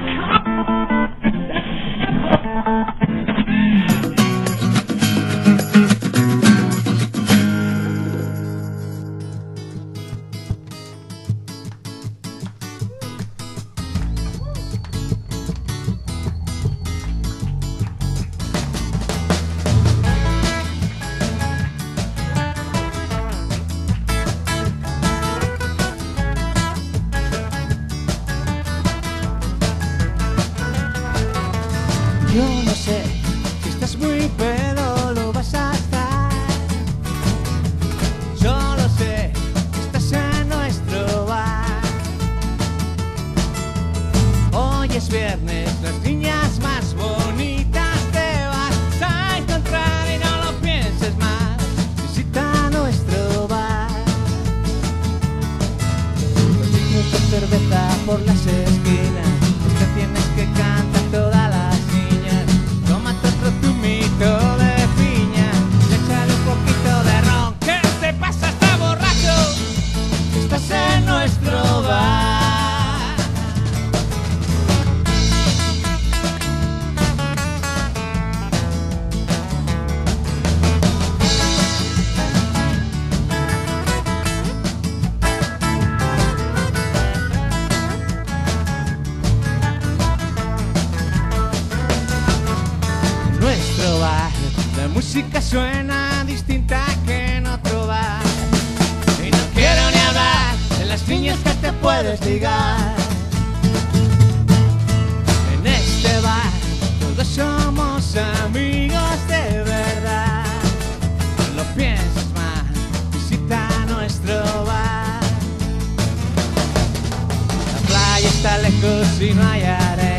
the top. Yo no sé si estás muy pedo lo vas a estar. Yo lo sé, estás en nuestro bar. Hoy es viernes, las niñas más bonitas música suena distinta que en otro bar. Y no quiero ni hablar de las niñas que te puedes ligar. En este bar todos somos amigos de verdad. No lo pienses más, visita nuestro bar. La playa está lejos y no hay arena.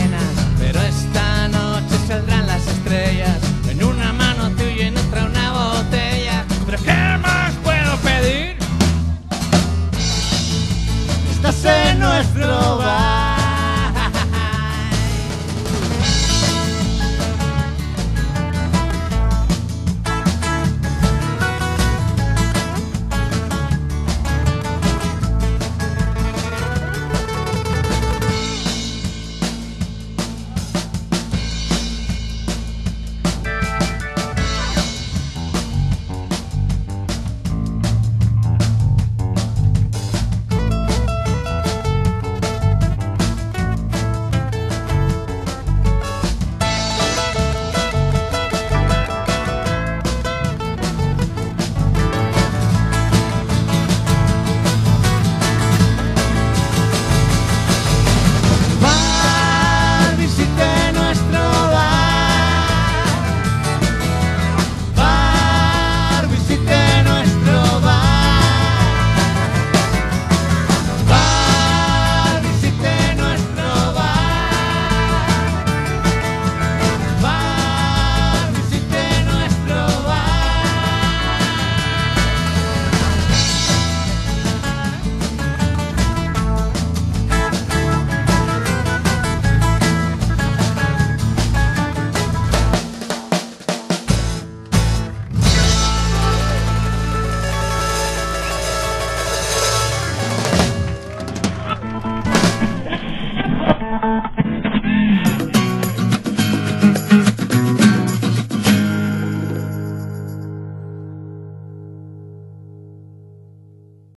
nuestro